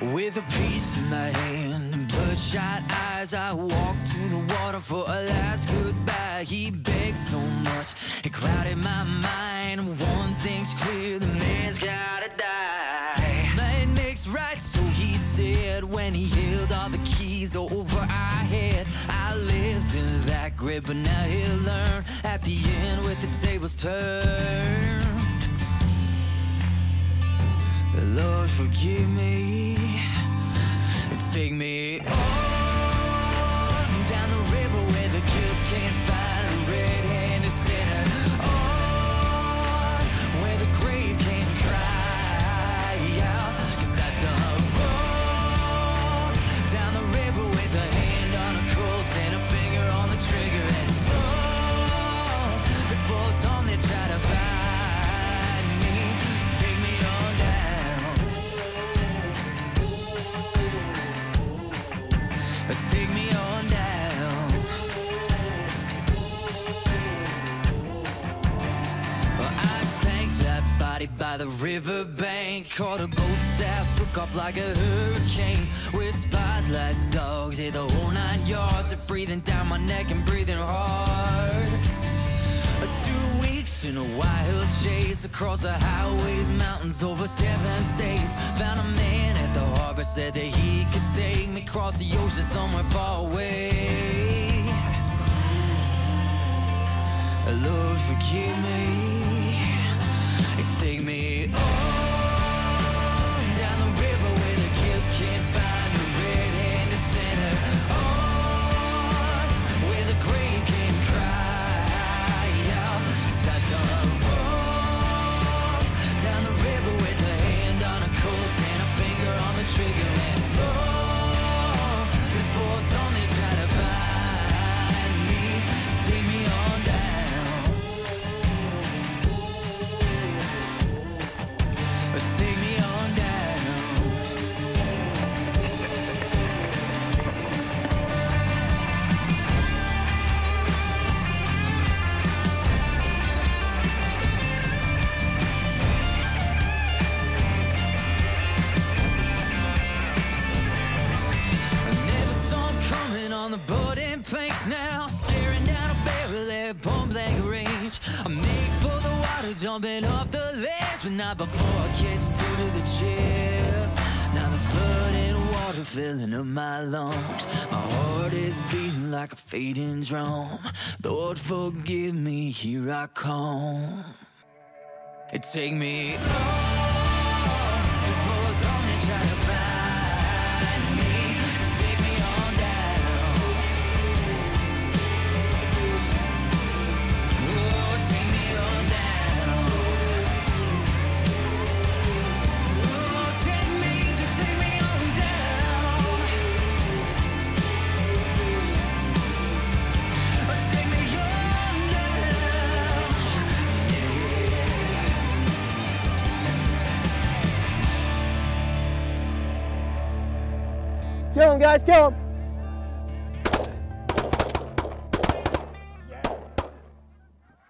With a piece in my hand and bloodshot eyes, I walk to the water for a last goodbye. He begged so much, it clouded my mind. One thing's clear, the man's gotta die. Might makes right, so he said when he held all the keys over our head. I lived in that grip, but now he'll learn at the end with the tables turned. Lord, forgive me. Take me body by the riverbank. Caught a boat south, took off like a hurricane. With spotlights, dogs, yeah, the whole nine yards. Of breathing down my neck and breathing hard. Two weeks in a wild chase across the highways, mountains over seven states. Found a man at the harbor, said that he could take me across the ocean somewhere far away. Lord, forgive me. Take me on on the boarding planks now. Staring down a barrel at point blank range. I make for the water, jumping off the ledge, but not before I catch two to the chest. Now there's blood and water filling up my lungs. My heart is beating like a fading drum. Lord, forgive me, here I come. It take me Kill him, guys, kill him.